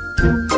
Música